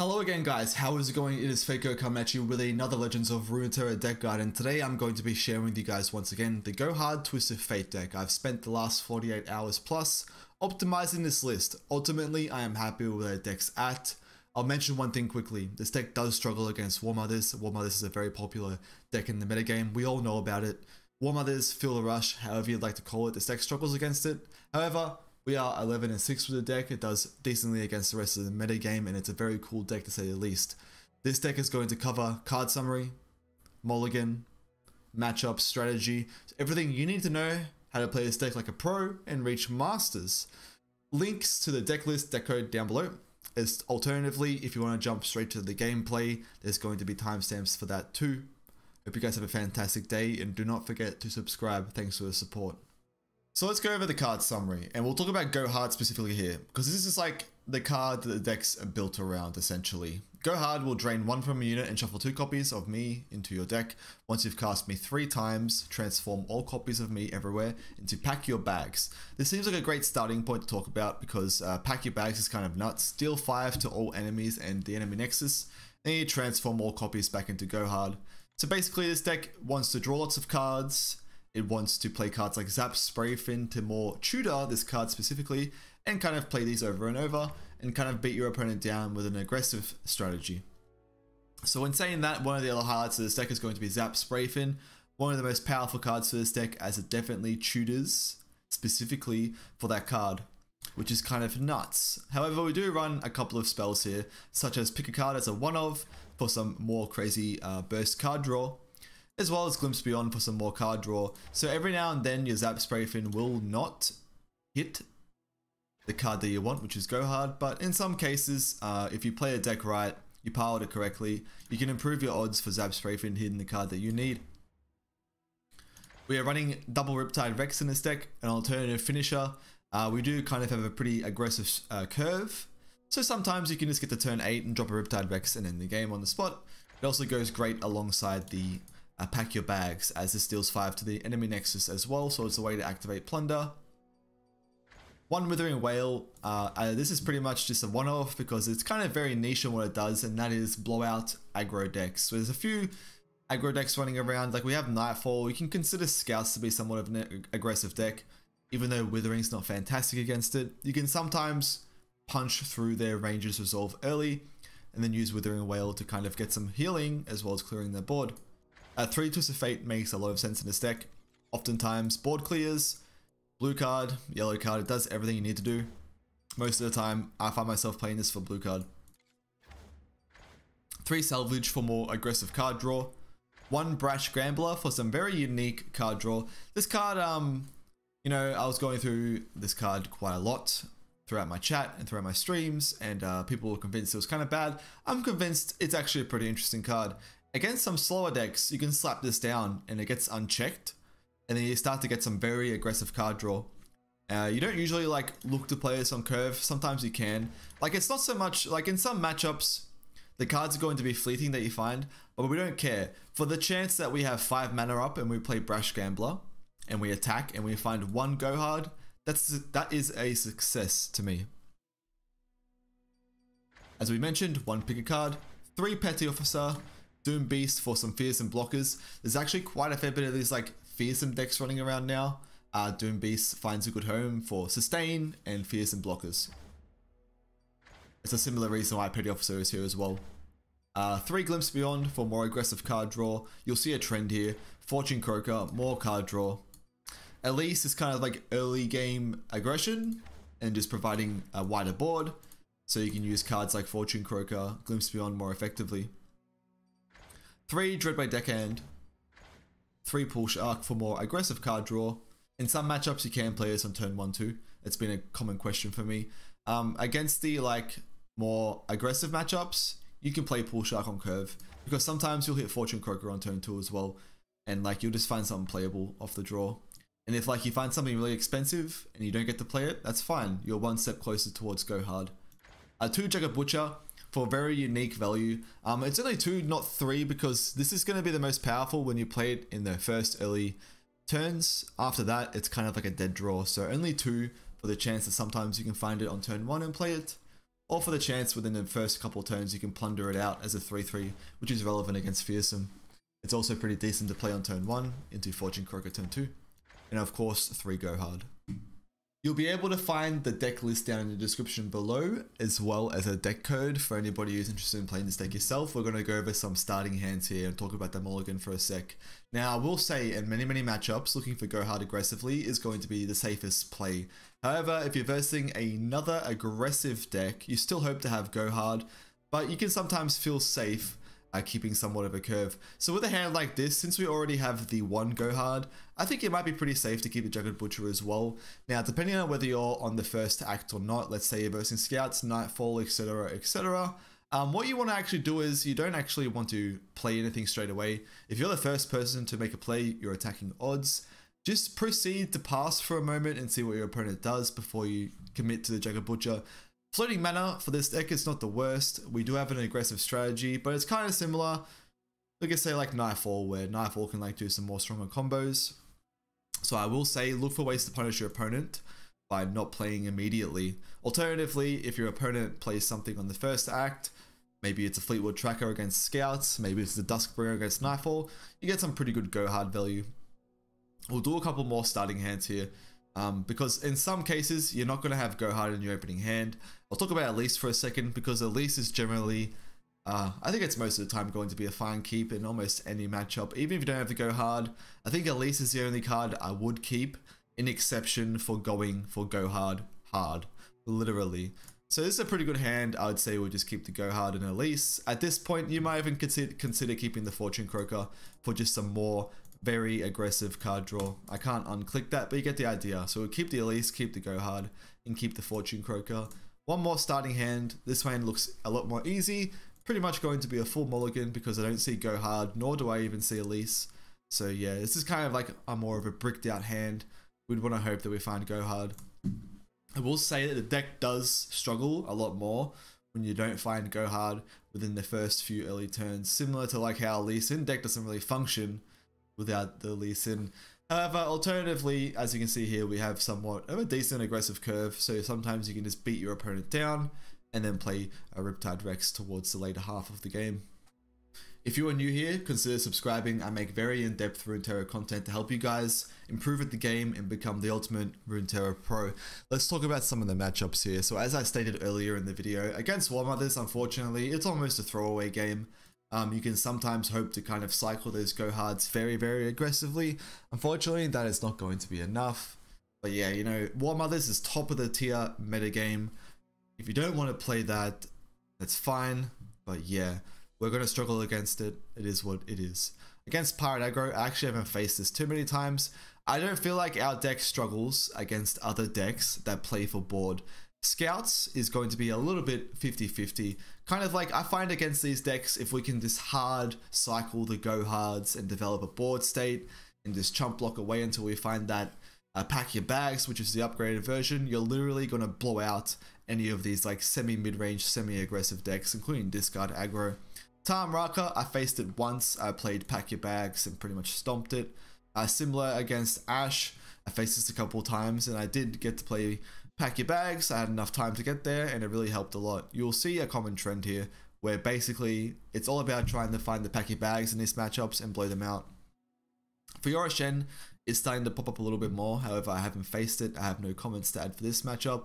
Hello again guys, how is it going? It is Faker coming at you with another Legends of Runeterra deck guide and today I'm going to be sharing with you guys once again the Go Hard Twisted Fate deck. I've spent the last 48 hours plus optimizing this list. Ultimately, I am happy with where the deck's at. I'll mention one thing quickly. This deck does struggle against War Mothers. War Mothers is a very popular deck in the metagame. We all know about it. War Mothers, Feel the Rush, however you'd like to call it. This deck struggles against it. However, we are 11 and 6 with the deck. It does decently against the rest of the meta game, and it's a very cool deck to say the least. This deck is going to cover card summary, mulligan, matchup, strategy, everything you need to know how to play this deck like a pro and reach masters. Links to the deck list, deck code down below. As alternatively, if you want to jump straight to the gameplay, there's going to be timestamps for that too. Hope you guys have a fantastic day and do not forget to subscribe. Thanks for the support. So let's go over the card summary and we'll talk about Go Hard specifically here because this is like the card that the deck's are built around essentially. Go Hard will drain one from a unit and shuffle two copies of me into your deck. Once you've cast me three times, transform all copies of me everywhere into Pack Your Bags. This seems like a great starting point to talk about because uh, Pack Your Bags is kind of nuts. Deal 5 to all enemies and the enemy nexus, and you transform all copies back into Go Hard. So basically this deck wants to draw lots of cards, it wants to play cards like Zap Sprayfin to more tutor this card specifically and kind of play these over and over and kind of beat your opponent down with an aggressive strategy. So when saying that, one of the other highlights of this deck is going to be Zap Sprayfin, one of the most powerful cards for this deck as it definitely tutors specifically for that card, which is kind of nuts. However, we do run a couple of spells here, such as pick a card as a one of for some more crazy uh, burst card draw, as well as Glimpse Beyond for some more card draw. So every now and then your Zap Sprayfin will not hit the card that you want, which is Go Hard, but in some cases, uh, if you play a deck right, you pilot it correctly, you can improve your odds for Zap Sprayfin hitting the card that you need. We are running double Riptide Rex in this deck, an alternative finisher. Uh, we do kind of have a pretty aggressive uh, curve, so sometimes you can just get to turn 8 and drop a Riptide Rex and end the game on the spot. It also goes great alongside the uh, pack your bags as this deals 5 to the enemy nexus as well, so it's a way to activate plunder. One Withering Wail, uh, uh, this is pretty much just a one-off because it's kind of very niche in what it does, and that is blow out aggro decks. So there's a few aggro decks running around, like we have Nightfall, you can consider Scouts to be somewhat of an aggressive deck, even though Withering's not fantastic against it. You can sometimes punch through their Ranger's Resolve early, and then use Withering Wail to kind of get some healing, as well as clearing their board. Uh, three Twist of Fate makes a lot of sense in this deck. Oftentimes, board clears, blue card, yellow card, it does everything you need to do. Most of the time, I find myself playing this for blue card. Three Salvage for more aggressive card draw. One Brash Gambler for some very unique card draw. This card, um, you know, I was going through this card quite a lot throughout my chat and throughout my streams, and uh, people were convinced it was kind of bad. I'm convinced it's actually a pretty interesting card. Against some slower decks, you can slap this down and it gets unchecked. And then you start to get some very aggressive card draw. Uh, you don't usually like look to play this on curve. Sometimes you can. Like it's not so much like in some matchups, the cards are going to be fleeting that you find, but we don't care. For the chance that we have five mana up and we play Brash Gambler and we attack and we find one go hard, that's that is a success to me. As we mentioned, one pick a card, three Petty Officer, Doom Beast for some fearsome blockers. There's actually quite a fair bit of these like fearsome decks running around now. Uh, Doom Beast finds a good home for sustain and fearsome blockers. It's a similar reason why Petty Officer is here as well. Uh, three Glimpse Beyond for more aggressive card draw. You'll see a trend here. Fortune Croaker, more card draw. Elise is kind of like early game aggression and just providing a wider board. So you can use cards like Fortune Croaker, Glimpse Beyond more effectively. Three Dreadway Deckhand. Three Pool Shark for more aggressive card draw. In some matchups, you can play this on turn one too. It's been a common question for me. Um, against the like more aggressive matchups, you can play Pool Shark on curve because sometimes you'll hit Fortune Croaker on turn two as well, and like you'll just find something playable off the draw. And if like you find something really expensive and you don't get to play it, that's fine. You're one step closer towards go hard. A two Jagged Butcher for very unique value. Um, it's only two, not three, because this is going to be the most powerful when you play it in the first early turns. After that, it's kind of like a dead draw. So only two for the chance that sometimes you can find it on turn one and play it. or for the chance within the first couple turns you can plunder it out as a 3-3, which is relevant against Fearsome. It's also pretty decent to play on turn 1 into Fortune Croaker turn 2, and of course 3 Go Hard. You'll be able to find the deck list down in the description below, as well as a deck code for anybody who's interested in playing this deck yourself. We're going to go over some starting hands here and talk about the mulligan for a sec. Now, I will say in many, many matchups, looking for go hard aggressively is going to be the safest play. However, if you're versing another aggressive deck, you still hope to have go hard, but you can sometimes feel safe keeping somewhat of a curve. So with a hand like this, since we already have the one go hard, I think it might be pretty safe to keep the Jagged Butcher as well. Now, depending on whether you're on the first act or not, let's say you're versing Scouts, Nightfall, etc, etc, um, what you want to actually do is you don't actually want to play anything straight away. If you're the first person to make a play, you're attacking odds. Just proceed to pass for a moment and see what your opponent does before you commit to the Jagged Butcher. Floating mana for this deck is not the worst. We do have an aggressive strategy, but it's kind of similar. Like I say, like Nightfall, where Nightfall can like do some more stronger combos. So I will say, look for ways to punish your opponent by not playing immediately. Alternatively, if your opponent plays something on the first act, maybe it's a Fleetwood Tracker against Scouts, maybe it's the Duskbringer against Nightfall, you get some pretty good go hard value. We'll do a couple more starting hands here. Um, because in some cases, you're not going to have go hard in your opening hand. I'll talk about Elise for a second because Elise is generally, uh, I think it's most of the time going to be a fine keep in almost any matchup. Even if you don't have to go hard, I think Elise is the only card I would keep in exception for going for go hard hard, literally. So this is a pretty good hand. I would say we'll just keep the go hard and Elise. At this point, you might even consider, consider keeping the Fortune Croaker for just some more very aggressive card draw. I can't unclick that, but you get the idea. So we'll keep the Elise, keep the Go Hard, and keep the Fortune Croaker. One more starting hand. This one looks a lot more easy. Pretty much going to be a full mulligan because I don't see Go Hard, nor do I even see Elise. So yeah, this is kind of like a more of a bricked out hand. We'd want to hope that we find Go Hard. I will say that the deck does struggle a lot more when you don't find Go Hard within the first few early turns. Similar to like how Lee Sin deck doesn't really function without the Lee. However, alternatively, as you can see here, we have somewhat of a decent aggressive curve, so sometimes you can just beat your opponent down and then play a Riptide Rex towards the later half of the game. If you are new here, consider subscribing. I make very in-depth Runeterra content to help you guys improve at the game and become the ultimate Runeterra pro. Let's talk about some of the matchups here. So as I stated earlier in the video, against War Mothers, unfortunately, it's almost a throwaway game. Um, you can sometimes hope to kind of cycle those go hards very, very aggressively. Unfortunately, that is not going to be enough. But yeah, you know, War Mothers is top of the tier meta game. If you don't want to play that, that's fine. But yeah, we're going to struggle against it. It is what it is. Against Pirate Aggro, I actually haven't faced this too many times. I don't feel like our deck struggles against other decks that play for board. Scouts is going to be a little bit 50-50. Kind of like I find against these decks, if we can just hard cycle the go hards and develop a board state and just chump block away until we find that uh, pack your bags, which is the upgraded version, you're literally going to blow out any of these like semi mid-range, semi-aggressive decks, including discard aggro. Tahm Raka, I faced it once. I played pack your bags and pretty much stomped it. Uh, similar against Ashe, I faced this a couple times and I did get to play pack your bags. I had enough time to get there and it really helped a lot. You'll see a common trend here where basically it's all about trying to find the pack your bags in these matchups and blow them out. Fiora Shen is starting to pop up a little bit more. However, I haven't faced it. I have no comments to add for this matchup.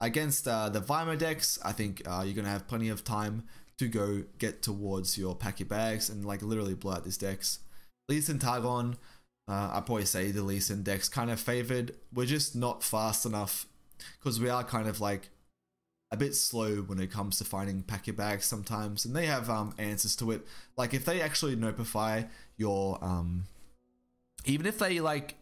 Against uh, the Vimo decks, I think uh, you're going to have plenty of time to go get towards your pack your bags and like literally blow out these decks. Lee Sin Targon, uh, I probably say the Lee Sin decks kind of favored. We're just not fast enough because we are kind of like a bit slow when it comes to finding pack your bags sometimes and they have um, answers to it. Like if they actually Nopeify your um even if they like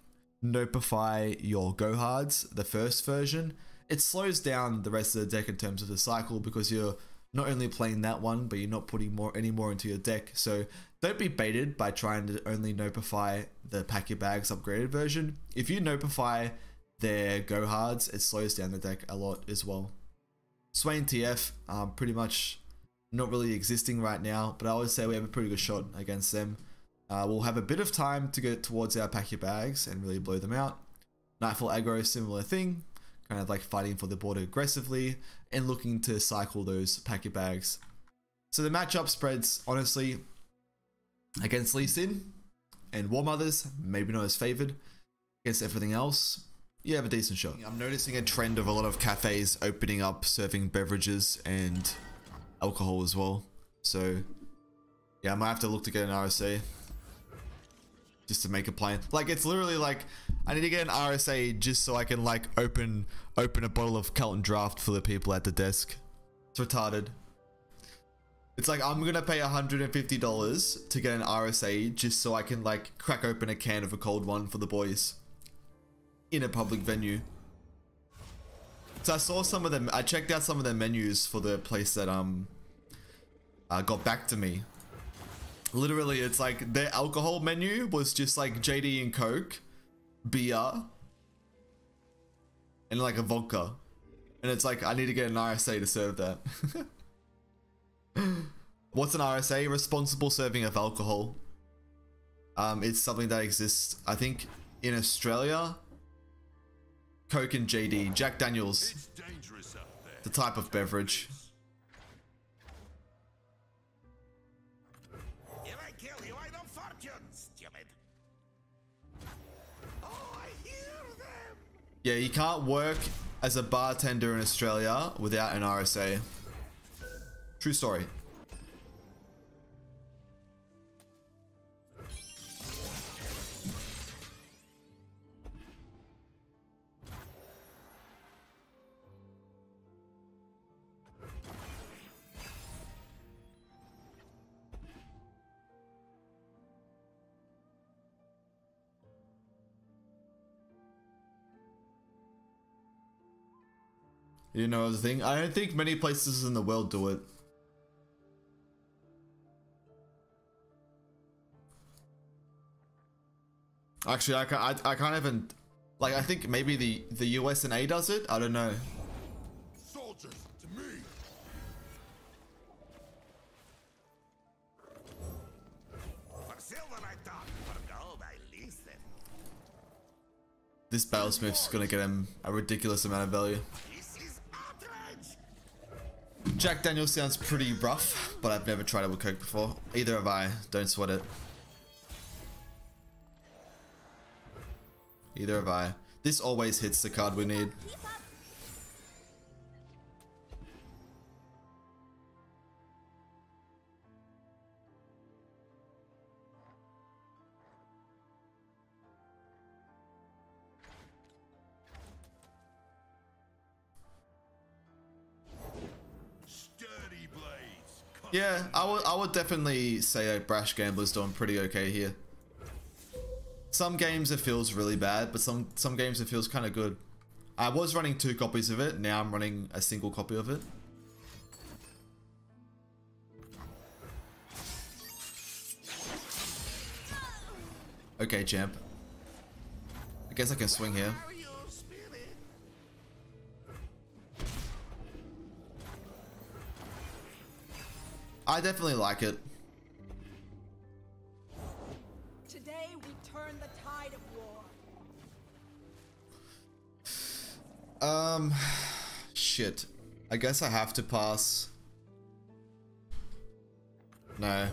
Nopeify your go hards the first version it slows down the rest of the deck in terms of the cycle because you're not only playing that one but you're not putting more any more into your deck. So don't be baited by trying to only Nopeify the pack your bags upgraded version. If you Nopeify their go hards, it slows down the deck a lot as well. Swain TF, um, pretty much not really existing right now, but I would say we have a pretty good shot against them. Uh, we'll have a bit of time to get towards our pack your bags and really blow them out. Nightfall aggro, similar thing. kind of like fighting for the border aggressively and looking to cycle those pack your bags. So the matchup spreads, honestly, against Lee Sin and War Mothers, maybe not as favored. Against everything else, have a decent shot. I'm noticing a trend of a lot of cafes opening up serving beverages and alcohol as well. So yeah, I might have to look to get an RSA just to make a plan. Like it's literally like I need to get an RSA just so I can like open open a bottle of Carlton Draft for the people at the desk. It's retarded. It's like I'm gonna pay $150 to get an RSA just so I can like crack open a can of a cold one for the boys in a public venue. So I saw some of them. I checked out some of their menus for the place that um uh, got back to me. Literally, it's like their alcohol menu was just like JD and Coke, beer, and like a vodka. And it's like I need to get an RSA to serve that. What's an RSA? Responsible serving of alcohol. Um, it's something that exists, I think, in Australia. Coke and JD, Jack Daniels, the type of beverage. Yeah, you can't work as a bartender in Australia without an RSA. True story. You know the thing? I don't think many places in the world do it. Actually, I can't, I, I can't even... Like, I think maybe the, the US and A does it? I don't know. Soldiers, to me! This Battlesmith's gonna get him a ridiculous amount of value. Jack Daniels sounds pretty rough, but I've never tried it with Coke before. Either have I. Don't sweat it. Either have I. This always hits the card we need. Yeah, I would, I would definitely say a Brash Gambler's doing pretty okay here. Some games it feels really bad, but some, some games it feels kind of good. I was running two copies of it, now I'm running a single copy of it. Okay, champ. I guess I can swing here. I definitely like it. Today we turn the tide of war. Um, shit. I guess I have to pass. No.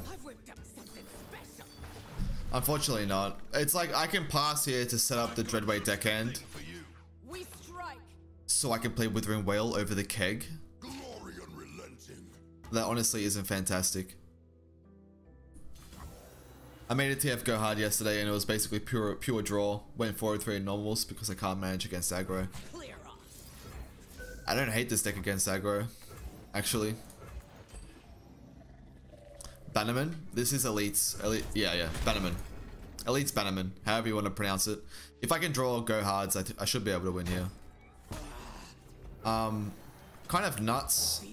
Unfortunately not. It's like I can pass here to set up the Dreadway deckhand. So I can play Withering Wail over the keg that honestly isn't fantastic. I made a TF go hard yesterday and it was basically pure pure draw. Went 4-3 in normals because I can't manage against aggro. I don't hate this deck against aggro, actually. Bannerman? This is Elite's. Elite, yeah, yeah, Bannerman. Elite's Bannerman, however you want to pronounce it. If I can draw go hards, I, I should be able to win here. Um, kind of nuts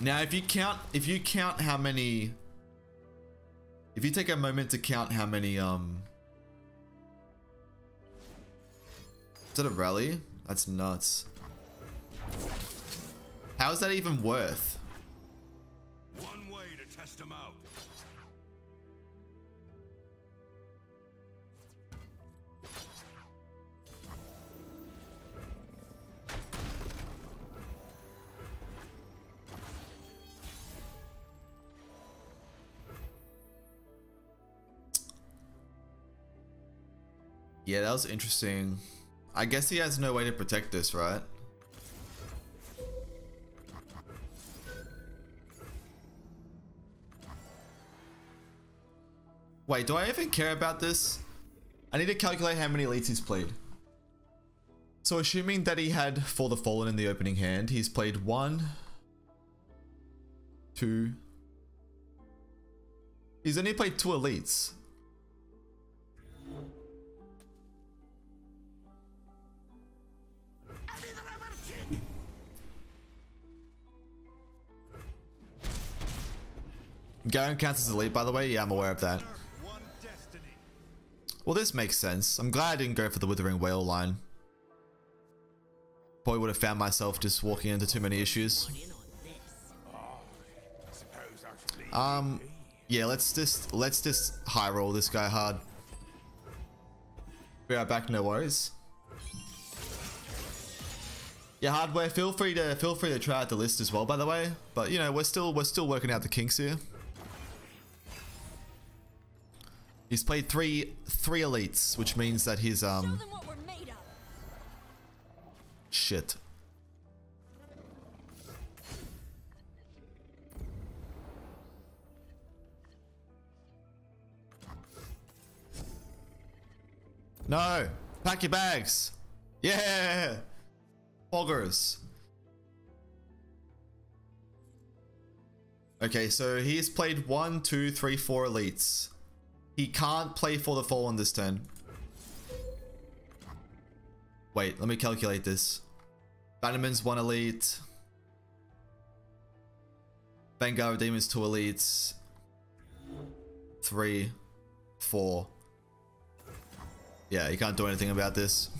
now, if you count, if you count how many, if you take a moment to count how many, um, is that a rally? That's nuts. How is that even worth? Yeah, that was interesting. I guess he has no way to protect this, right? Wait, do I even care about this? I need to calculate how many elites he's played. So assuming that he had For the Fallen in the opening hand, he's played one, two. He's only played two elites. Garen counts as elite, by the way. Yeah, I'm aware of that. Well, this makes sense. I'm glad I didn't go for the Withering Wail line. Probably would have found myself just walking into too many issues. Um, yeah, let's just let's just high roll this guy hard. Be right back, no worries. Yeah, hardware. Feel free to feel free to try out the list as well, by the way. But you know, we're still we're still working out the kinks here. He's played three three elites, which means that he's um shit. No! Pack your bags! Yeah! Poggers. Okay, so he's played one, two, three, four elites. He can't play for the Fallen this turn. Wait, let me calculate this. Bannerman's one elite. Vanguard Demon's two elites. Three. Four. Yeah, you can't do anything about this.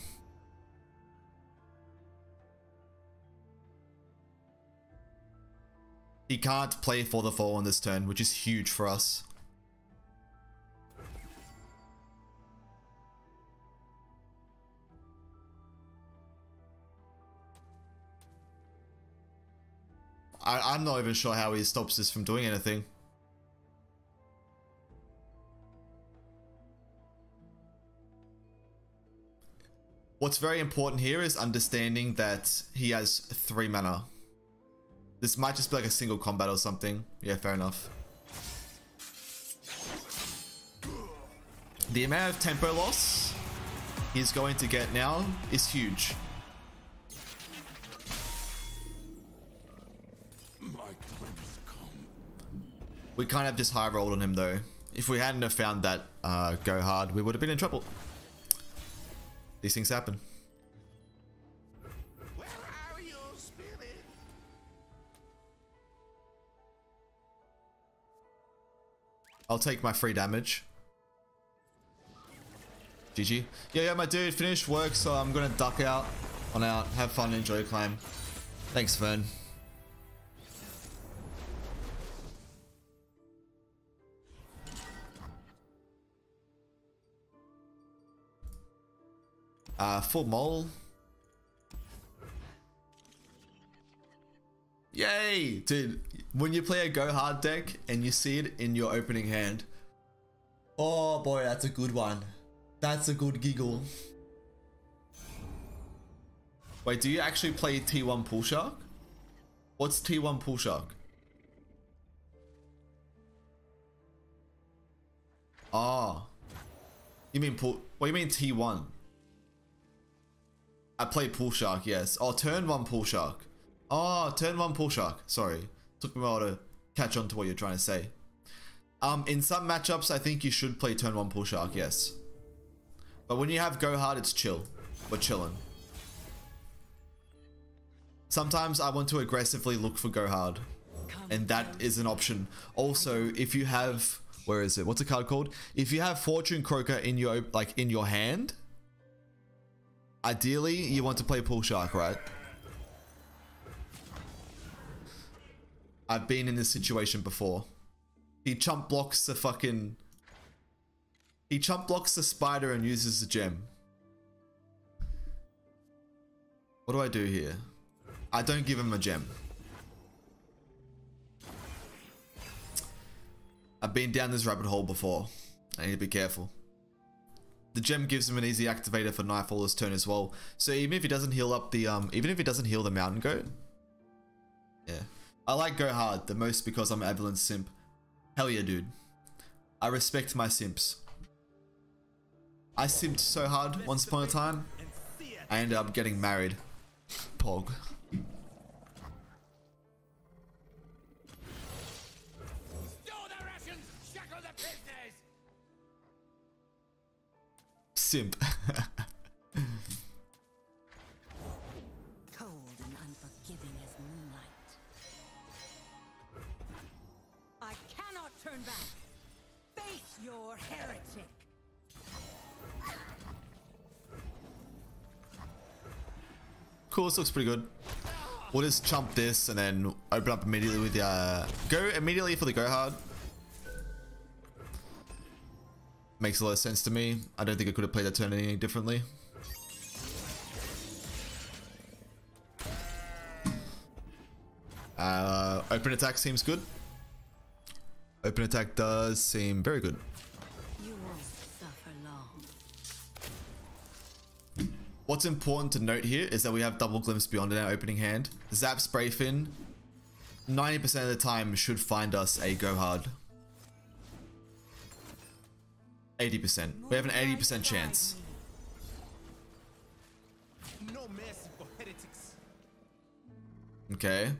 He can't play for the Fallen this turn, which is huge for us. I, I'm not even sure how he stops this from doing anything. What's very important here is understanding that he has three mana. This might just be like a single combat or something. Yeah, fair enough. The amount of tempo loss he's going to get now is huge. We kind of just high rolled on him though. If we hadn't have found that uh, go hard, we would have been in trouble. These things happen. I'll take my free damage. GG. Yeah, yeah, my dude, finished work, so I'm gonna duck out on out. Have fun, enjoy your climb. Thanks, Fern. Uh, full mole. Yay! Dude, when you play a go hard deck and you see it in your opening hand. Oh boy, that's a good one. That's a good giggle. Wait, do you actually play T1 Pool Shark? What's T1 Pool Shark? Ah. Oh. You mean pool? What do you mean T1? I play Pool Shark, yes. Oh, turn one Pool Shark. Oh, turn one Pool Shark. Sorry. Took me a while to catch on to what you're trying to say. Um, in some matchups, I think you should play turn one Pool Shark, yes. But when you have Go Hard, it's chill. We're chilling. Sometimes I want to aggressively look for Go Hard. And that is an option. Also, if you have... Where is it? What's the card called? If you have Fortune Croaker in your like in your hand, Ideally, you want to play Pool Shark, right? I've been in this situation before. He chump blocks the fucking... He chump blocks the spider and uses the gem. What do I do here? I don't give him a gem. I've been down this rabbit hole before. I need to be careful. The gem gives him an easy activator for Nightfaller's turn as well. So even if he doesn't heal up the um, even if he doesn't heal the Mountain Goat, yeah, I like Go Hard the most because I'm Evelynn's simp. Hell yeah, dude. I respect my simps. I simped so hard once upon a time. I ended up getting married. Pog. Simp. Cold and unforgiving as moonlight. I cannot turn back. Face your heretic. Cool, this looks pretty good. We'll just chump this and then open up immediately with the, uh, go immediately for the go hard. Makes a lot of sense to me. I don't think I could have played that turn any differently. Uh, open attack seems good. Open attack does seem very good. You won't suffer long. What's important to note here is that we have double glimpse beyond in our opening hand. Zap Sprayfin, 90% of the time should find us a go hard. 80%. We have an 80% chance. No mercy for heretics. Okay.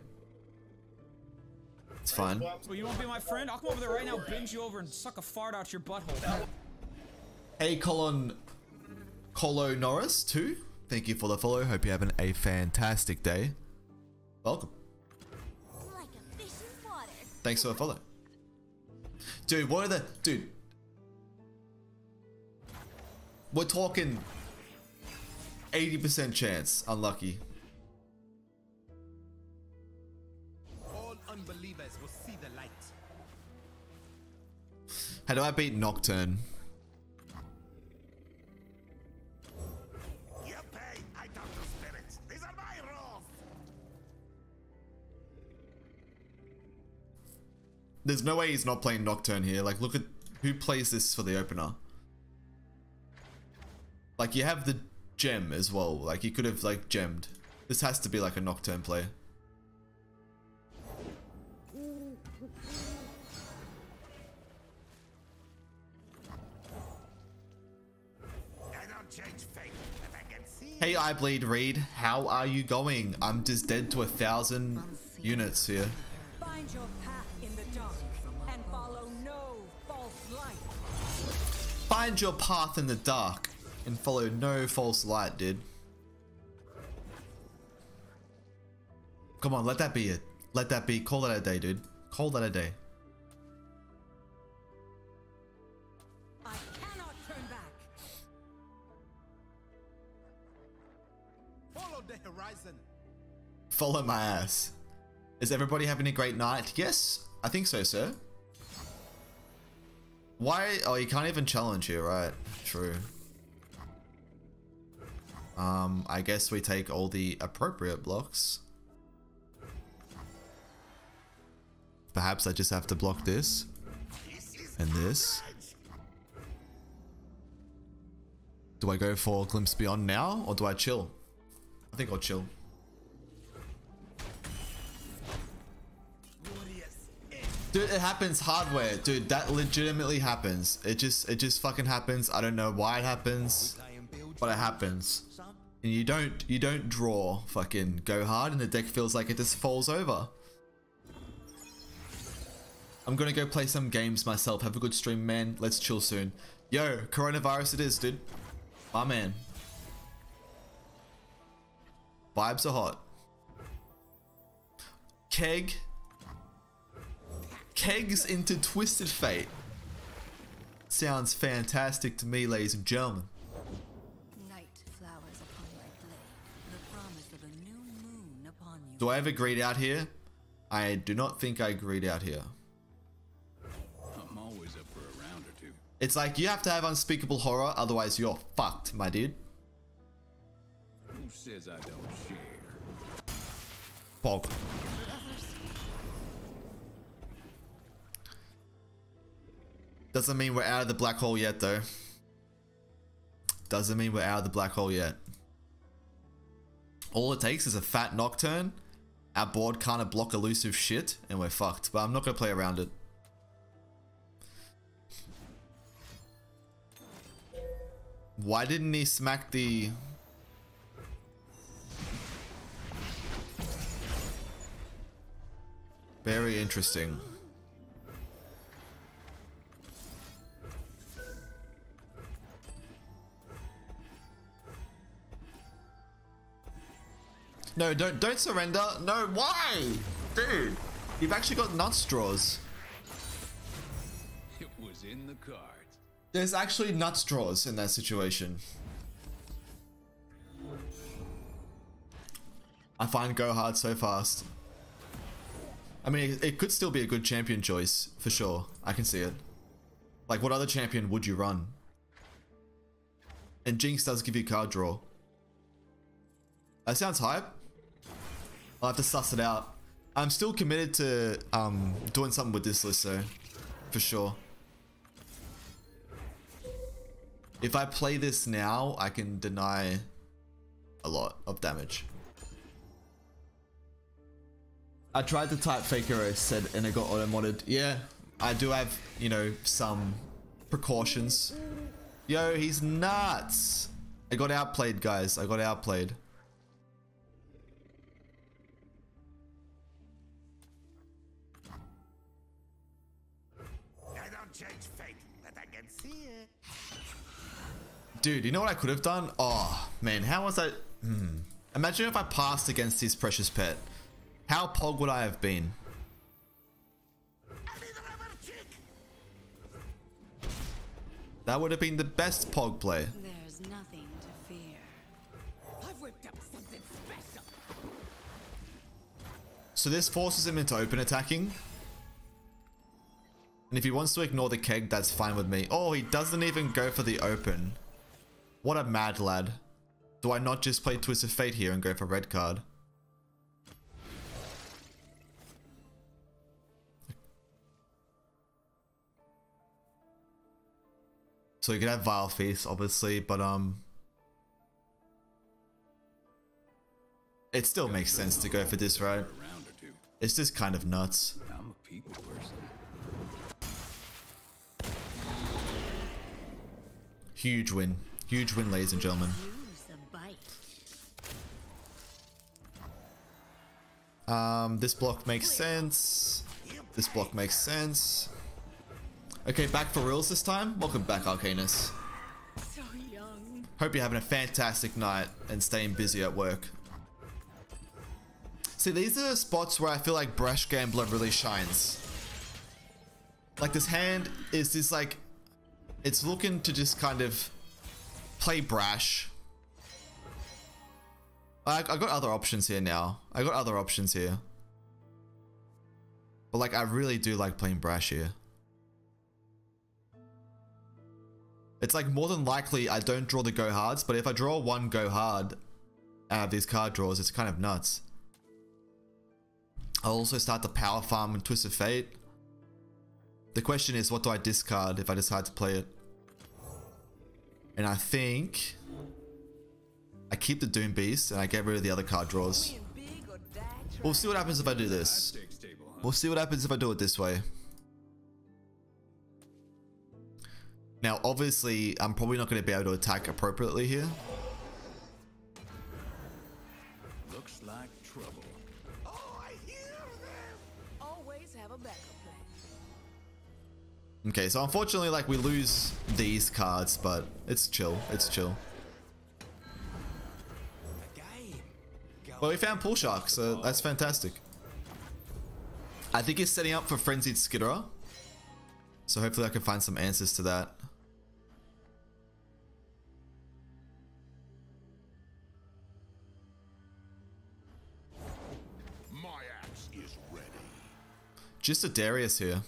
It's fine. Well, you won't be my friend? I'll come over there right now, binge you over, and suck a fart out your butthole. Hey, Colin Colo Norris, too. Thank you for the follow. Hope you're having a fantastic day. Welcome. Like a fish in water. Thanks for the follow. Dude, what are the. Dude. We're talking 80% chance. Unlucky. All unbelievers will see the light. How do I beat Nocturne? You pay, I talk to spirits. These are my rules. There's no way he's not playing Nocturne here. Like, look at who plays this for the opener. Like, you have the gem as well. Like, you could have, like, gemmed. This has to be, like, a Nocturne play. I don't change fate, but I can see. Hey, I bleed Reed. How are you going? I'm just dead to a thousand units here. Find your path in the dark and follow no false light. Find your path in the dark and follow no false light, dude. Come on, let that be it. Let that be. Call that a day, dude. Call that a day. I cannot turn back. Follow the horizon. Follow my ass. Is everybody having a great night? Yes, I think so, sir. Why? Oh, you can't even challenge here, right? True. Um, I guess we take all the appropriate blocks. Perhaps I just have to block this and this. Do I go for Glimpse Beyond now or do I chill? I think I'll chill. Dude, it happens hardware. Dude, that legitimately happens. It just it just fucking happens. I don't know why it happens, but it happens. And you don't you don't draw fucking go hard and the deck feels like it just falls over. I'm gonna go play some games myself. Have a good stream, man. Let's chill soon. Yo, coronavirus it is, dude. My man. Vibes are hot. Keg. Kegs into Twisted Fate. Sounds fantastic to me, ladies and gentlemen. Do I ever greed out here? I do not think I greed out here. I'm always up for a round or two. It's like you have to have unspeakable horror, otherwise you're fucked, my dude. Who says I don't share? Bog. Doesn't mean we're out of the black hole yet, though. doesn't mean we're out of the black hole yet. All it takes is a fat nocturne. Our board can't block elusive shit, and we're fucked. But I'm not gonna play around it. Why didn't he smack the... Very interesting. No, don't don't surrender. No, why? Dude, you've actually got nut straws. It was in the cards. There's actually nut straws in that situation. I find go hard so fast. I mean, it, it could still be a good champion choice, for sure. I can see it. Like, what other champion would you run? And Jinx does give you card draw. That sounds hype. I'll have to suss it out. I'm still committed to um, doing something with this list, though. For sure. If I play this now, I can deny a lot of damage. I tried to type Faker said and it got auto modded. Yeah, I do have, you know, some precautions. Yo, he's nuts. I got outplayed, guys. I got outplayed. Dude, you know what I could have done? Oh, man, how was I? Hmm. Imagine if I passed against his precious pet. How pog would I have been? I need a rubber chick. That would have been the best pog play. There's nothing to fear. I've whipped up something special. So this forces him into open attacking. And if he wants to ignore the keg, that's fine with me. Oh, he doesn't even go for the open. What a mad lad. Do I not just play Twist of Fate here and go for red card? So you could have Vile Feast, obviously, but um... It still makes sense to go for this, right? A round or two. It's just kind of nuts. I'm a people person. Huge win. Huge win, ladies and gentlemen. Um, this block makes sense. This block makes sense. Okay, back for reals this time. Welcome back, Arcanus. Hope you're having a fantastic night and staying busy at work. See, these are the spots where I feel like Brash Gambler really shines. Like this hand is this like, it's looking to just kind of play brash. I, I got other options here now. I got other options here. But like, I really do like playing brash here. It's like more than likely I don't draw the go hards, but if I draw one go hard out of these card draws, it's kind of nuts. I'll also start the power farm and Twist of Fate. The question is, what do I discard if I decide to play it? And I think I keep the Doom Beast and I get rid of the other card draws. We'll see what happens if I do this. We'll see what happens if I do it this way. Now, obviously, I'm probably not going to be able to attack appropriately here. Okay, so unfortunately, like, we lose these cards, but it's chill. It's chill. Well, we found Pool Shark, so that's fantastic. I think he's setting up for Frenzied Skitterer. So hopefully I can find some answers to that. My axe is ready. Just a Darius here.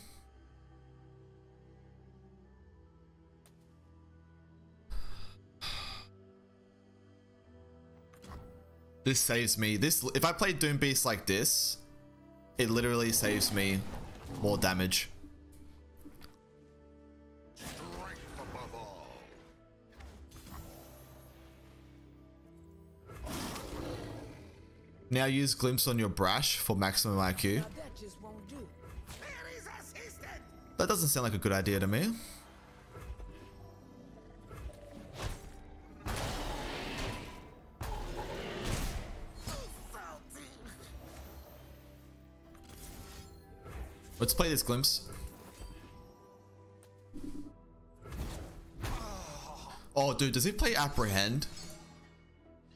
This saves me. This If I play Doom Beast like this, it literally saves me more damage. Now use Glimpse on your Brash for maximum IQ. That doesn't sound like a good idea to me. Play this glimpse. Oh, dude, does he play apprehend?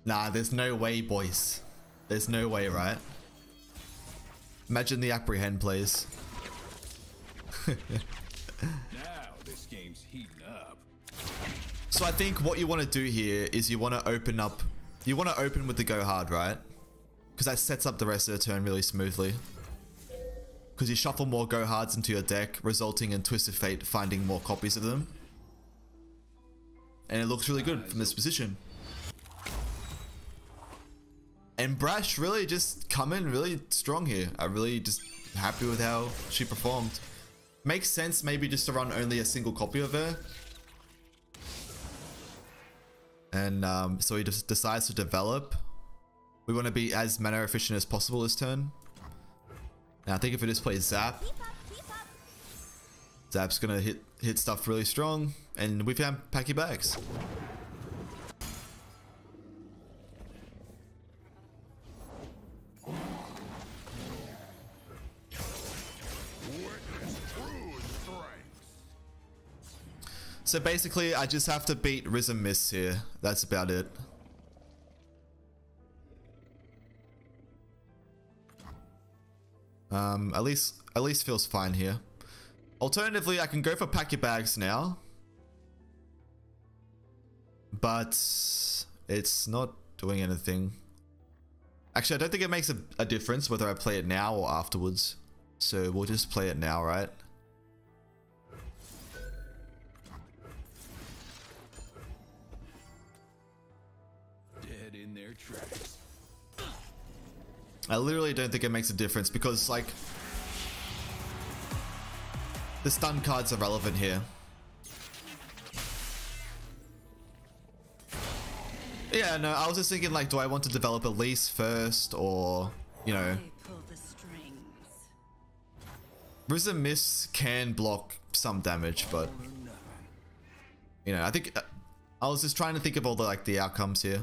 Nah, there's no way, boys. There's no way, right? Imagine the apprehend plays. Now this game's heating up. So I think what you want to do here is you want to open up, you want to open with the go hard, right? Because that sets up the rest of the turn really smoothly. Because you shuffle more Gohards into your deck, resulting in Twisted Fate finding more copies of them. And it looks really good from this position. And Brash really just come in really strong here. I'm really just happy with how she performed. Makes sense maybe just to run only a single copy of her. And um, so he just decides to develop. We want to be as mana efficient as possible this turn. Now I think if we just play Zap, Zap's gonna hit hit stuff really strong, and we found Pack Your Bags. Witness true strength. So basically, I just have to beat Risen Mists here. That's about it. Um, at least, at least feels fine here. Alternatively, I can go for pack your bags now. But it's not doing anything. Actually, I don't think it makes a, a difference whether I play it now or afterwards. So we'll just play it now, right? Dead in their tracks. I literally don't think it makes a difference because like the stun cards are relevant here. Yeah, no, I was just thinking like, do I want to develop Elise first or, you know, They pull the strings. Risen Mists can block some damage, but you know, I think uh, I was just trying to think of all the like the outcomes here.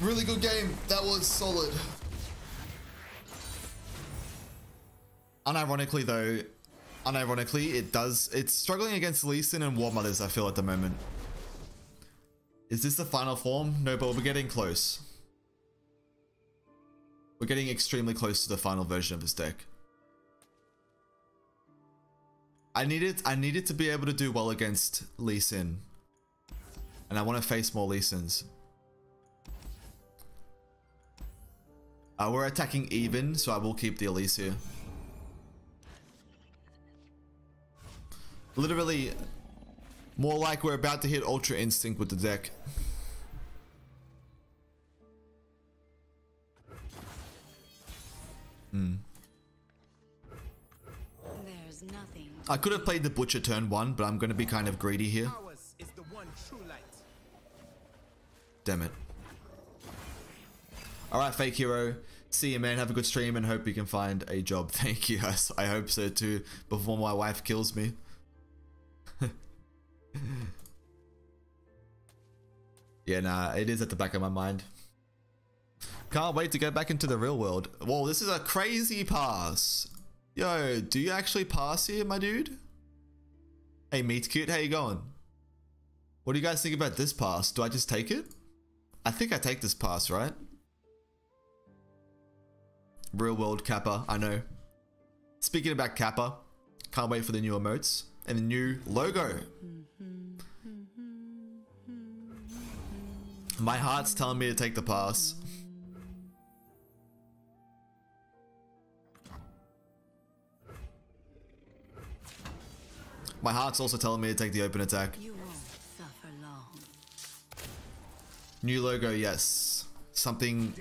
Really good game. That was solid. Unironically though, unironically it does it's struggling against Lee Sin and War Mothers I feel at the moment. Is this the final form? No, but we're getting close. We're getting extremely close to the final version of this deck. I needed I needed to be able to do well against Lee Sin. And I want to face more Lee Sins. Uh, we're attacking even, so I will keep the Elise here. Literally, more like we're about to hit Ultra Instinct with the deck. There's nothing. I could have played the Butcher turn one, but I'm going to be kind of greedy here. The one true light. Damn it. Alright, fake hero. See you, man. Have a good stream and hope you can find a job. Thank you. I hope so too, before my wife kills me. yeah, nah, it is at the back of my mind. Can't wait to go back into the real world. Whoa, this is a crazy pass. Yo, do you actually pass here, my dude? Hey, meet cute, how you going? What do you guys think about this pass? Do I just take it? I think I take this pass, right? Real world Kappa, I know. Speaking about Kappa, can't wait for the new emotes and the new logo. My heart's telling me to take the pass. My heart's also telling me to take the open attack. You won't suffer long. New logo, yes. Something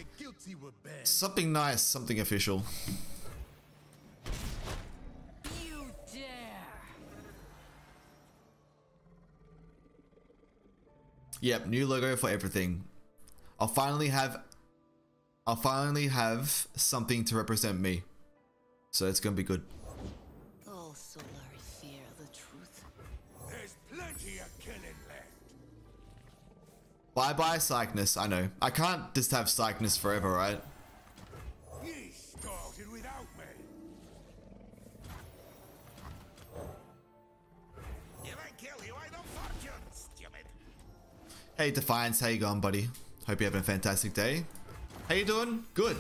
Something nice, something official. Yep, new logo for everything. I'll finally have I'll finally have something to represent me. So it's gonna be good. Bye bye psychness, I know. I can't just have psychness forever, right? Ye started without me. If I kill you, I don't fortune, stupid. Hey Defiance, how you going, buddy? Hope you're having a fantastic day. How you doing? Good.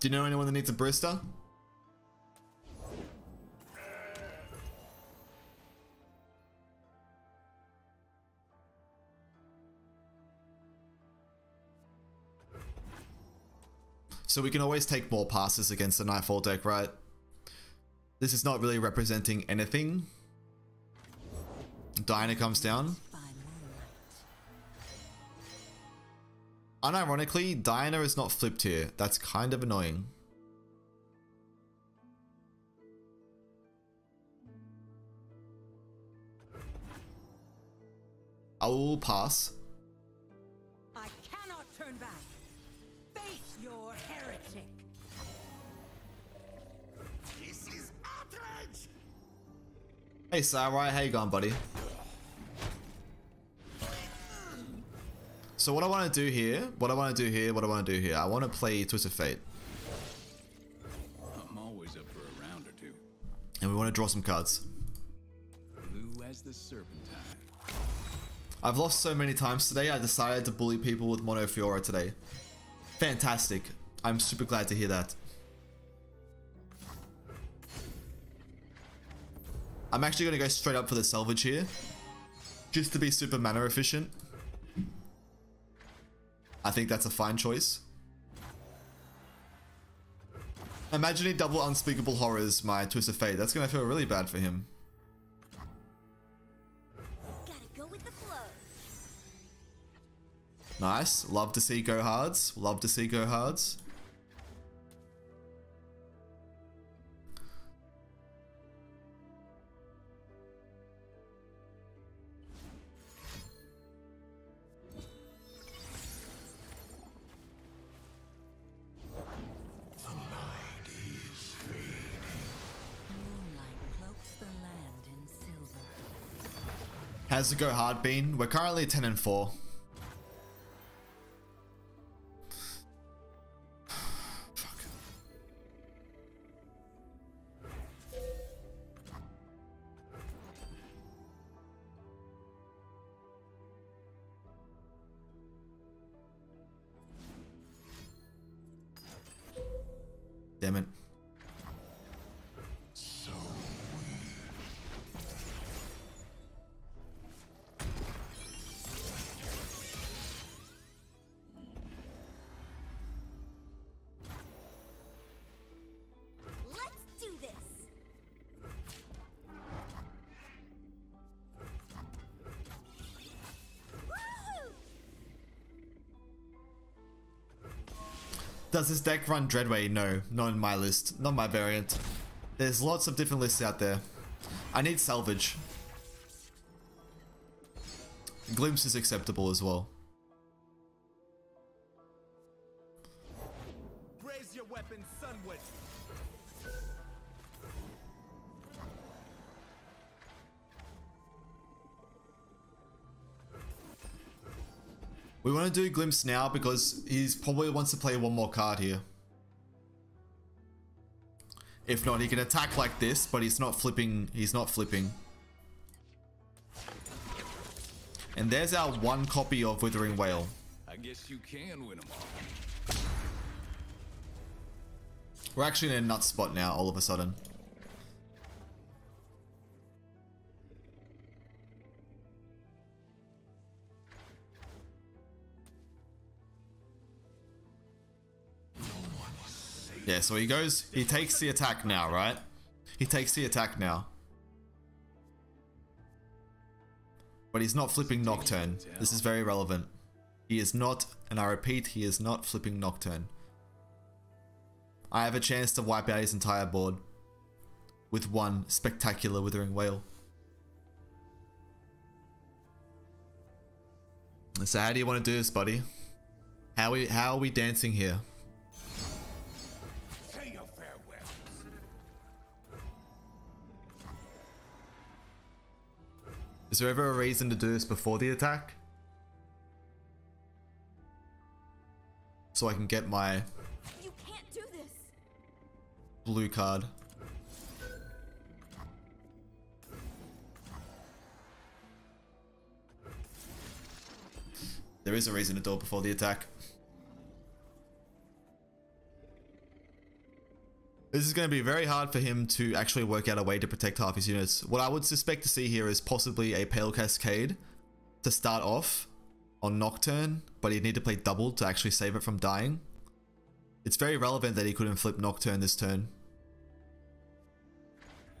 Do you know anyone that needs a Brewster? So we can always take more passes against the Nightfall deck, right? This is not really representing anything. Diana comes down. Unironically, Diana is not flipped here. That's kind of annoying. I will pass. Hey Sarai, how you going, buddy? So what I want to do here, what I want to do here, what I want to do here, I want to play Twisted Fate. I'm always up for a round or two. And we want to draw some cards. Blue as the serpentine. I've lost so many times today, I decided to bully people with Mono Fiora today. Fantastic. I'm super glad to hear that. I'm actually going to go straight up for the salvage here. Just to be super mana efficient. I think that's a fine choice. Imagine he double Unspeakable Horrors my Twisted Fate. That's going to feel really bad for him. Go with the flow. Nice. Love to see go hards. Love to see go hards. How's the go hard been? We're currently 10 and 4. Fuck. Damn it. Does this deck run Dreadway? No, not in my list. Not my variant. There's lots of different lists out there. I need salvage. Glimpse is acceptable as well. Want to do Glimpse now because he's probably wants to play one more card here. If not, he can attack like this, but he's not flipping. He's not flipping. And there's our one copy of Withering Wail. I guess you can win them all. We're actually in a nut spot now, all of a sudden. Yeah, so he goes, he takes the attack now, right? He takes the attack now. But he's not flipping Nocturne. This is very relevant. He is not, and I repeat, he is not flipping Nocturne. I have a chance to wipe out his entire board with one spectacular Withering Wail. So how do you want to do this, buddy? How we how are we dancing here? Is there ever a reason to do this before the attack? So I can get my You can't do this. blue card. There is a reason to do it before the attack. This is going to be very hard for him to actually work out a way to protect half his units. What I would suspect to see here is possibly a Pale Cascade to start off on Nocturne, but he'd need to play double to actually save it from dying. It's very relevant that he couldn't flip Nocturne this turn.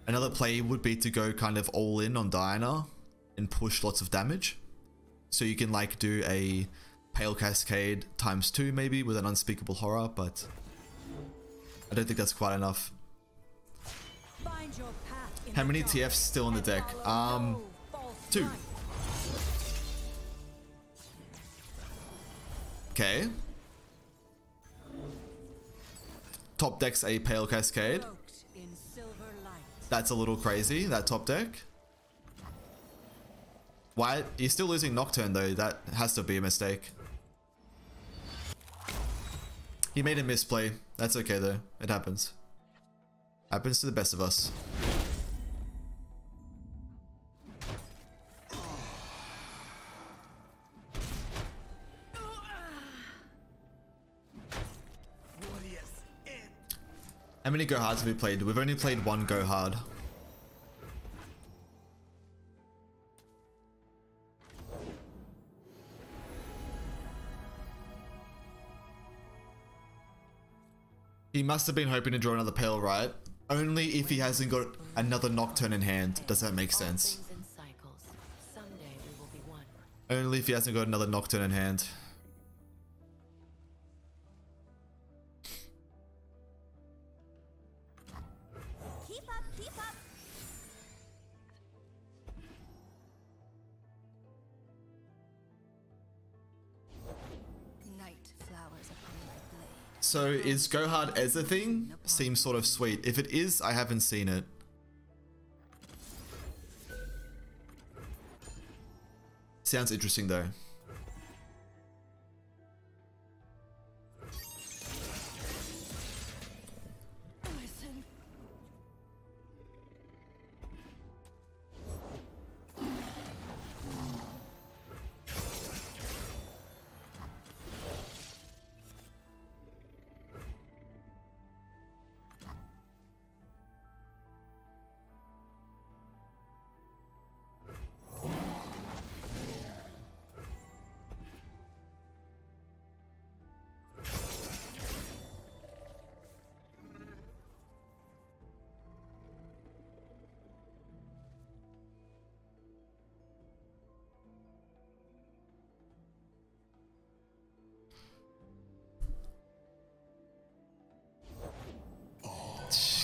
Another play would be to go kind of all in on Diana and push lots of damage. So you can like do a Pale Cascade times two maybe with an Unspeakable Horror, but I don't think that's quite enough. Find your path in How many TFs still in the deck? Um, two. Okay. Top deck's a Pale Cascade. Cloaked in silver light. That's a little crazy, that top deck. Why? You're still losing Nocturne though, that has to be a mistake. He made a misplay. That's okay though, it happens. Happens to the best of us. How many Go Hards have we played? We've only played one Go Hard. He must have been hoping to draw another Pale, right? Only if he hasn't got another Nocturne in hand. Does that make sense? All things in cycles. Someday we will be one. Only if he hasn't got another Nocturne in hand. So is Go Hard as a thing? Seems sort of sweet. If it is, I haven't seen it. Sounds interesting though.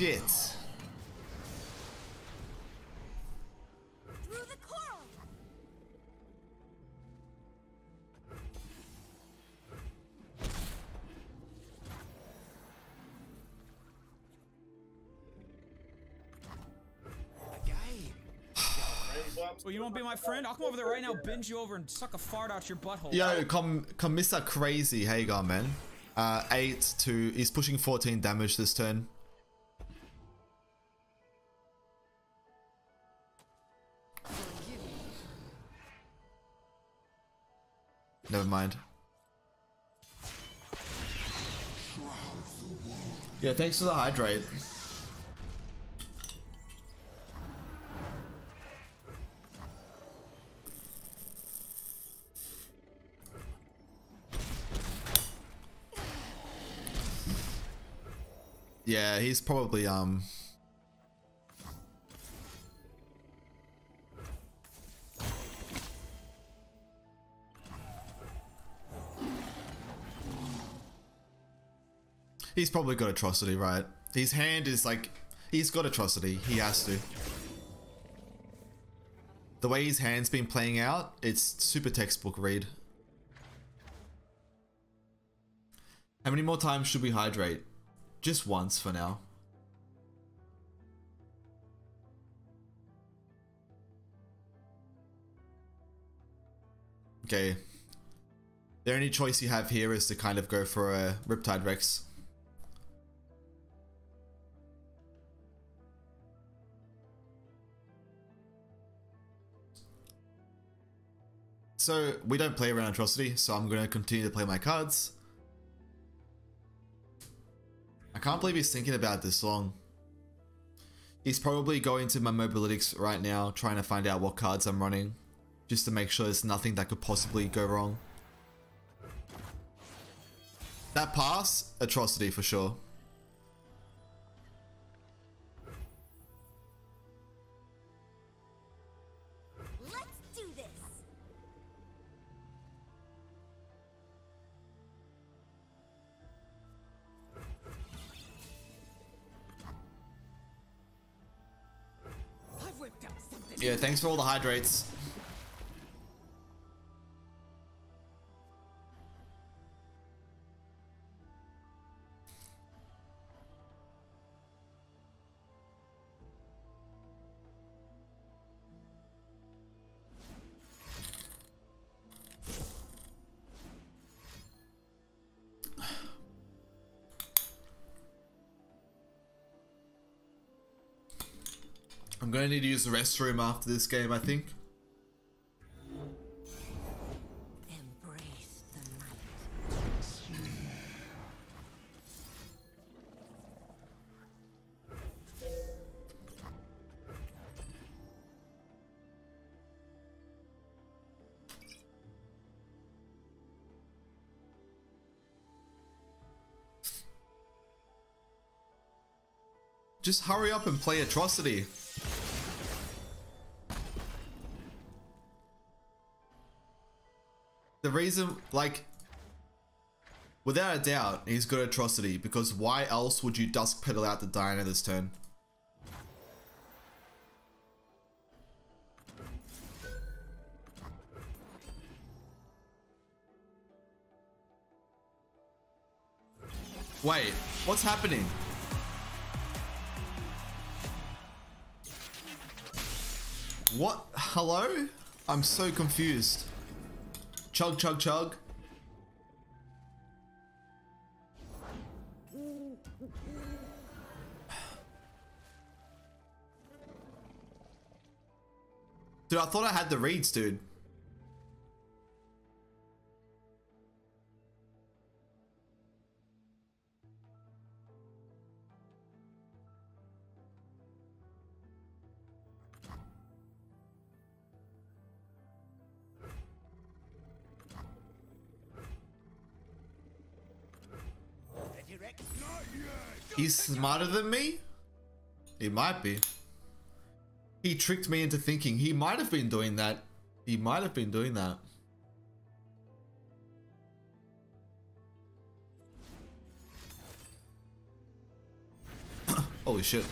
Shit. Through the coral. Well, you won't be my friend? I'll come over there right now, binge you over, and suck a fart out your butthole. Yo, come, come, Mr. Crazy Hagar, man. Uh, eight to he's pushing 14 damage this turn. Never mind. Yeah, thanks for the hydrate. Yeah, he's probably um He's probably got atrocity, right? His hand is like, he's got atrocity. He has to. The way his hand's been playing out, it's super textbook read. How many more times should we hydrate? Just once for now. Okay. The only choice you have here is to kind of go for a Riptide Rex. So, we don't play around Atrocity, so I'm going to continue to play my cards. I can't believe he's thinking about this long. He's probably going to my mobalytics right now, trying to find out what cards I'm running, just to make sure there's nothing that could possibly go wrong. That pass, atrocity for sure. Yeah, thanks for all the hydrates. Gonna need to use the restroom after this game, I think. Embrace the night. Just hurry up and play Atrocity. The reason, like, without a doubt, he's good Atrocity because why else would you Duskpetal out the Diana this turn? Wait, what's happening? What? Hello? I'm so confused. Chug, chug, chug. Dude, I thought I had the reads, dude. He's smarter than me? He might be. He tricked me into thinking he might have been doing that. He might have been doing that. Holy shit.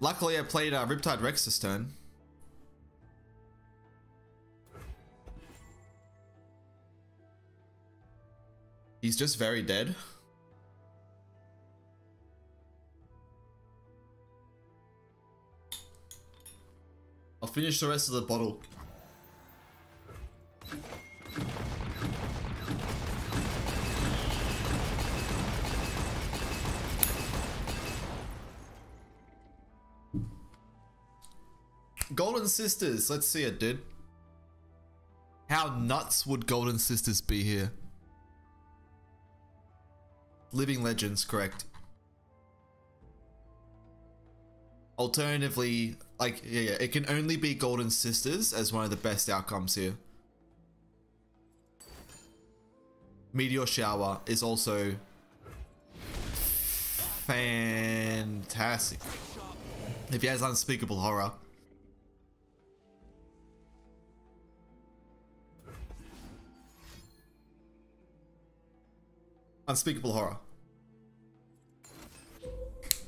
Luckily, I played uh, Riptide Rex this turn. He's just very dead. I'll finish the rest of the bottle. Golden Sisters, let's see it, dude. How nuts would Golden Sisters be here? Living Legends, correct. Alternatively, like, yeah, yeah, it can only be Golden Sisters as one of the best outcomes here. Meteor Shower is also fantastic. If he has Unspeakable Horror. Unspeakable Horror.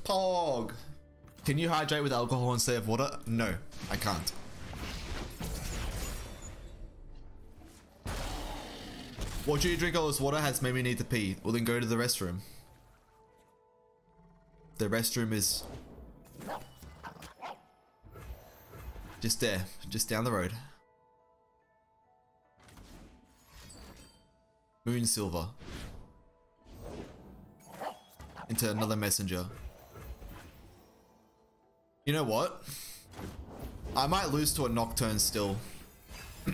Pog! Can you hydrate with alcohol instead of water? No, I can't. Watching you drink all this water has made me need to pee. Well, then go to the restroom. The restroom is just there, just down the road. Moon Silver. Into another messenger. You know what? I might lose to a Nocturne still.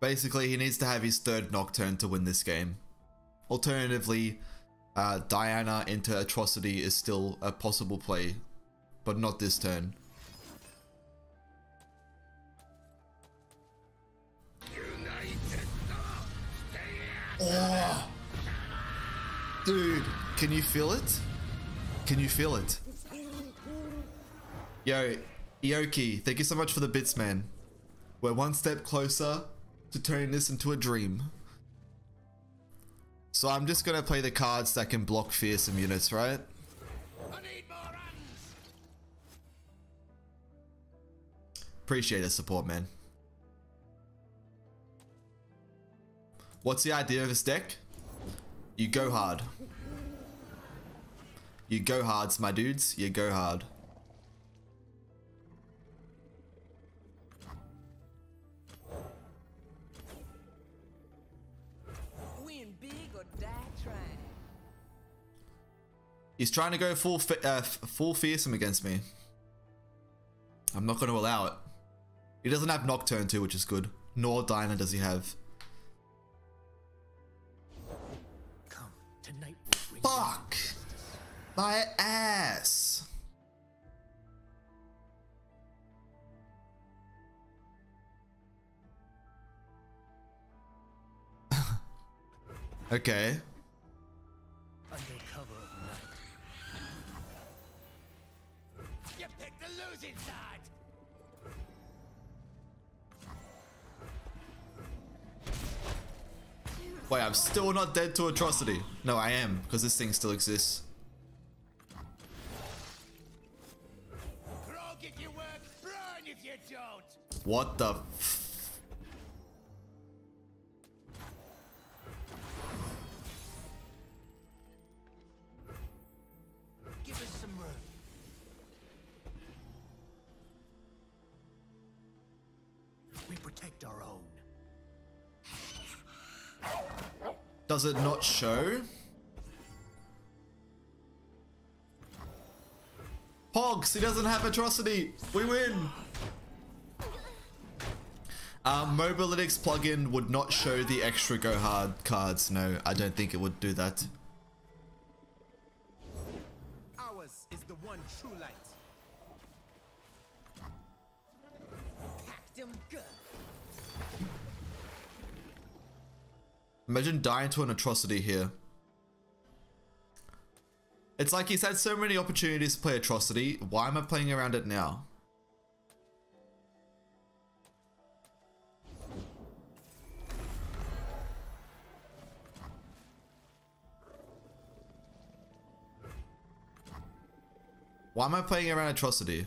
Basically, he needs to have his third Nocturne to win this game. Alternatively, uh, Diana into Atrocity is still a possible play, but not this turn. Oh! Dude, can you feel it? Can you feel it? Yo, Ioki, thank you so much for the bits, man. We're one step closer to turning this into a dream. So I'm just gonna play the cards that can block fearsome units, right? Appreciate the support, man. What's the idea of this deck? You go hard. You go hards, my dudes. You go hard. Win big or die trying. He's trying to go full uh, full fearsome against me. I'm not going to allow it. He doesn't have Nocturne too, which is good. Nor Diana does he have. Fuck! My ass! okay. You picked the losing side. Wait, I'm still not dead to atrocity. No, I am, because this thing still exists. What if Does it not show? Hogs, he doesn't have atrocity. We win. Um, Mobalytics plugin would not show the extra go hard cards. No, I don't think it would do that. Imagine dying to an atrocity here. It's like he's had so many opportunities to play atrocity. Why am I playing around it now? Why am I playing around atrocity?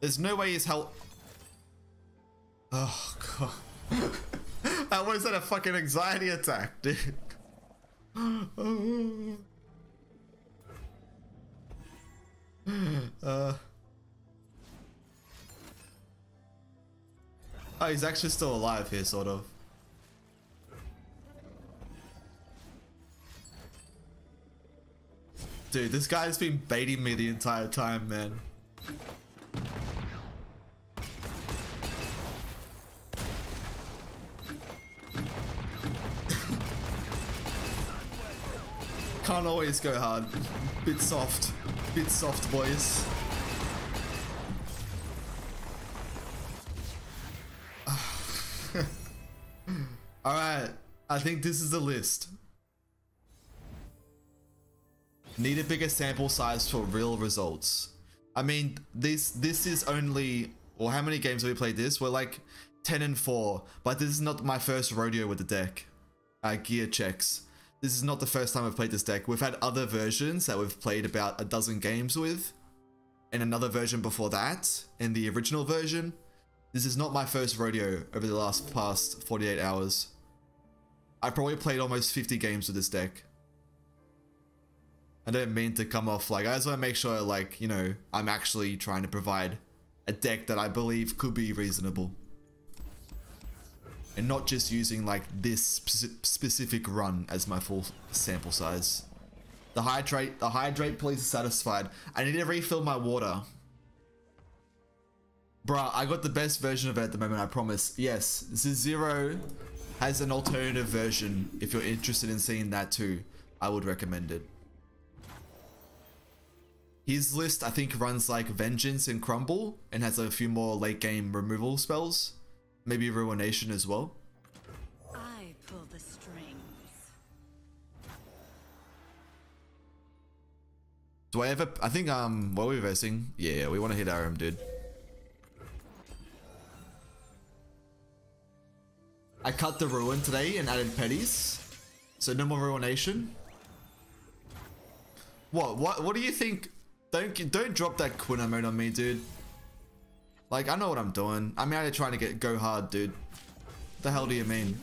There's no way he's help. Oh god. I almost had a fucking anxiety attack, dude. uh. Oh, he's actually still alive here, sort of. Dude, this guy's been baiting me the entire time, man. Can't always go hard. Bit soft. Bit soft, boys. Alright, I think this is the list. Need a bigger sample size for real results. I mean, this this is only. Well, how many games have we played this? We're like 10 and 4, but this is not my first rodeo with the deck. Uh, gear checks. This is not the first time I've played this deck. We've had other versions that we've played about a dozen games with, and another version before that, in the original version. This is not my first rodeo over the last past 48 hours. I've probably played almost 50 games with this deck. I don't mean to come off like, I just want to make sure like, you know, I'm actually trying to provide a deck that I believe could be reasonable. And not just using like this speci- specific run as my full sample size. The hydrate, the hydrate please is satisfied. I need to refill my water. Bruh, I got the best version of it at the moment, I promise. Yes, Zero has an alternative version. If you're interested in seeing that too, I would recommend it. His list, I think, runs like Vengeance and Crumble and has a few more late game removal spells. Maybe Ruination as well. I pull the strings. Do I ever? I think um, what are we versing? Yeah, we want to hit RM, dude. I cut the ruin today and added petties, so no more ruination. What? What? What do you think? Don't don't drop that Quina mode on me, dude. Like I know what I'm doing. I'm out here trying to get go hard, dude. The hell do you mean?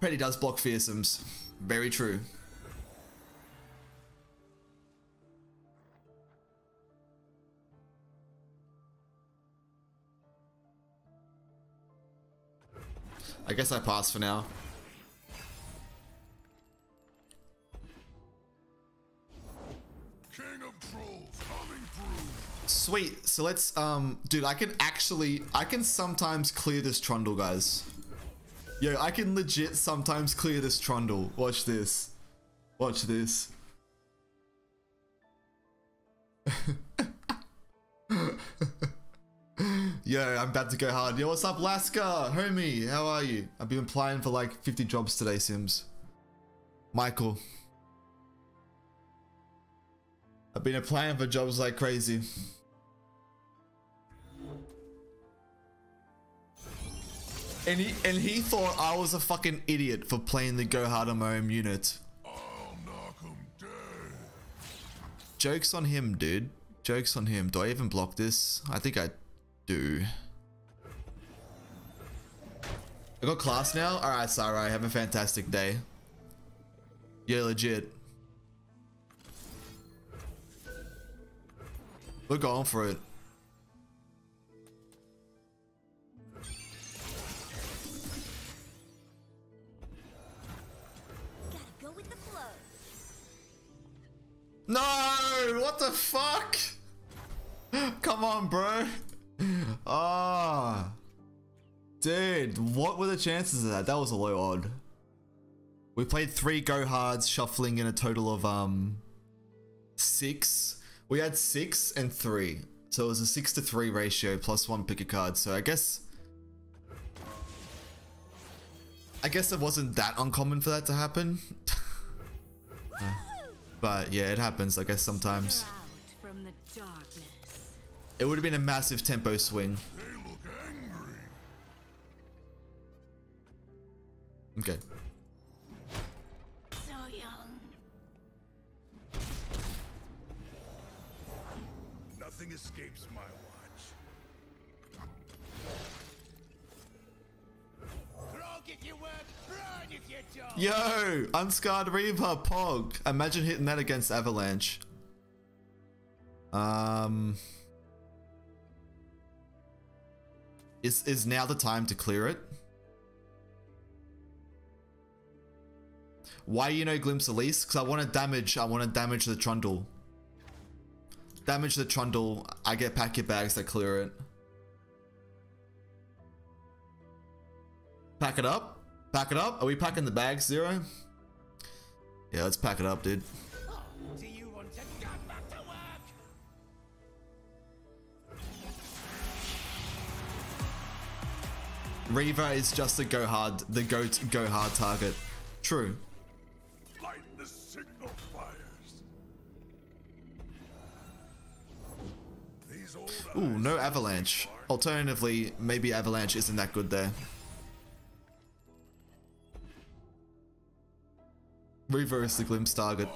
Petty does block fearsomes. Very true. I guess I pass for now. Sweet. So let's um dude, I can actually I can sometimes clear this trundle, guys. Yo, I can legit sometimes clear this trundle. Watch this. Watch this. Yo, I'm about to go hard. Yo, what's up, Laska? Homie, how are you? I've been applying for like 50 jobs today, Sims. Michael. I've been applying for jobs like crazy. And he and he thought I was a fucking idiot for playing the Go Hard on my own unit. I'll knock 'em dead. Jokes on him, dude. Jokes on him. Do I even block this? I think I do. I got class now? Alright, Sarai. Have a fantastic day. Yeah, legit. We're going for it. No! What the fuck? Come on, bro. Ah. Dude, what were the chances of that? That was a low odd. We played three go hards, shuffling in a total of um six. We had six and three. So it was a six to three ratio plus one pick a card. So I guess I guess it wasn't that uncommon for that to happen. Uh, but yeah, it happens, I guess sometimes. Out from the darkness. It would have been a massive tempo swing. They look angry. Okay. Yo, Unscarred Reaver, Pog. Imagine hitting that against Avalanche. Um, is is now the time to clear it? Why you know Glimpse Elise? Because I want to damage. I want to damage the Trundle. Damage the Trundle. I get packet bags that clear it. Pack it up. Pack it up. Are we packing the bags, Zero? Yeah, let's pack it up, dude. Do you want to get back to work? Reaver is just a go hard, the goat go hard target. True. Light the signal fires. Ooh, no Avalanche. Alternatively, maybe Avalanche isn't that good there. Reverse the glimpse target.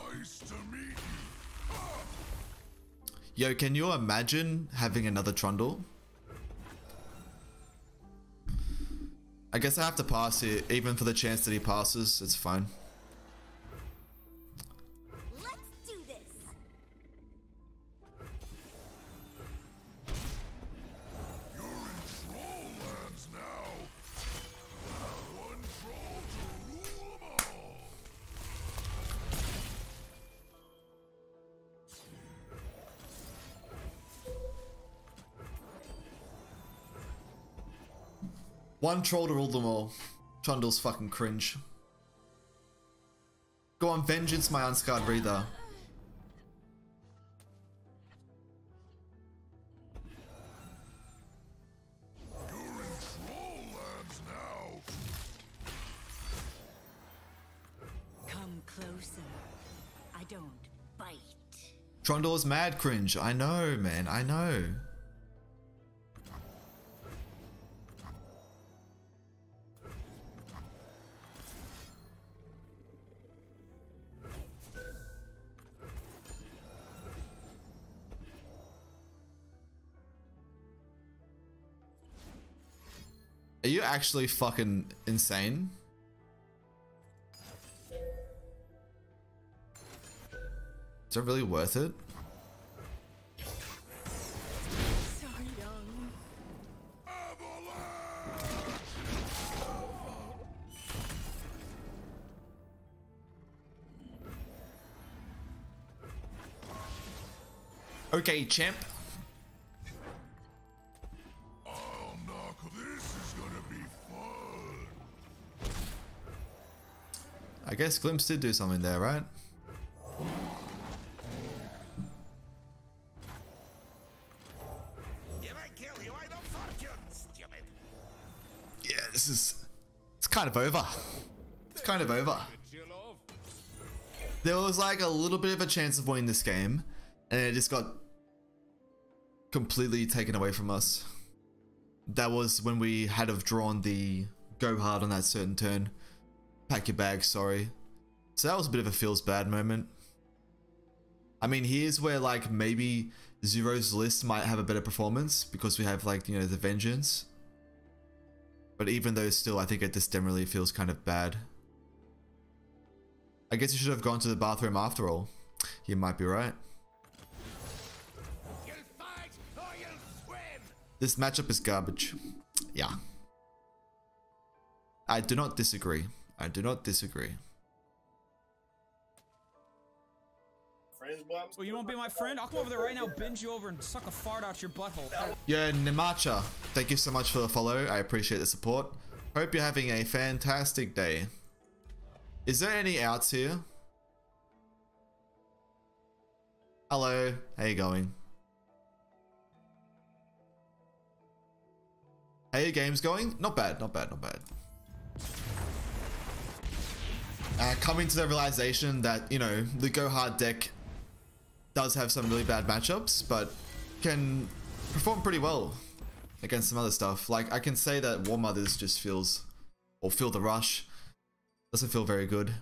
Yo, can you imagine having another Trundle? I guess I have to pass it, even for the chance that he passes, it's fine. Troll to rule them all. Trundle's fucking cringe. Go on, vengeance, my unscarred breather. Come closer. I don't bite. Trundle's mad cringe. I know, man. I know. Actually fucking insane? Is it really worth it? Okay, champ. Guess Glimpse did do something there, right? I I. Yeah, this is... It's kind of over. It's kind of over. There was like a little bit of a chance of winning this game, and it just got completely taken away from us. That was when we had have drawn the go hard on that certain turn. Pack your bag, sorry. So that was a bit of a feels bad moment. I mean, here's where like maybe Zero's list might have a better performance because we have like, you know, the Vengeance. But even though still, I think it just generally feels kind of bad. I guess you should have gone to the bathroom after all. You might be right. This matchup is garbage. Yeah. I do not disagree. I do not disagree. Well, you won't be my friend? I'll come over there right now, binge you over, and suck a fart out your butthole. Yeah, Nimacha, thank you so much for the follow. I appreciate the support. Hope you're having a fantastic day. Is there any outs here? Hello, how you going? How your games going? Not bad, not bad, not bad. Uh, coming to the realization that, you know, the Go Hard deck does have some really bad matchups, but can perform pretty well against some other stuff. Like, I can say that War Mothers just feels, or Feel the Rush, doesn't feel very good.